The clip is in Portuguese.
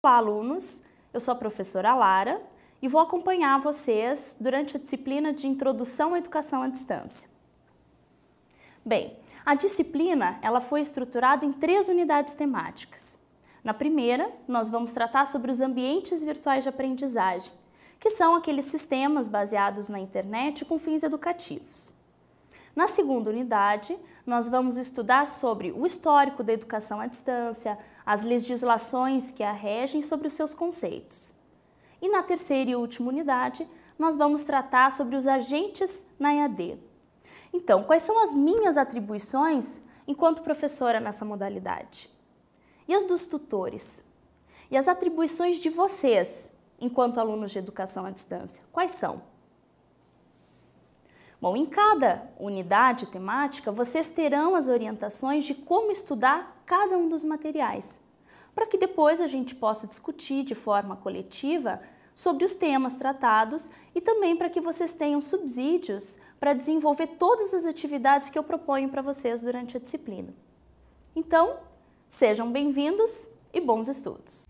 Olá, alunos! Eu sou a professora Lara e vou acompanhar vocês durante a disciplina de Introdução à Educação à Distância. Bem, a disciplina ela foi estruturada em três unidades temáticas. Na primeira, nós vamos tratar sobre os ambientes virtuais de aprendizagem, que são aqueles sistemas baseados na internet com fins educativos. Na segunda unidade, nós vamos estudar sobre o histórico da educação à distância, as legislações que a regem sobre os seus conceitos. E na terceira e última unidade, nós vamos tratar sobre os agentes na EAD. Então, quais são as minhas atribuições enquanto professora nessa modalidade? E as dos tutores? E as atribuições de vocês enquanto alunos de educação à distância? Quais são? Bom, em cada unidade temática, vocês terão as orientações de como estudar cada um dos materiais, para que depois a gente possa discutir de forma coletiva sobre os temas tratados e também para que vocês tenham subsídios para desenvolver todas as atividades que eu proponho para vocês durante a disciplina. Então, sejam bem-vindos e bons estudos!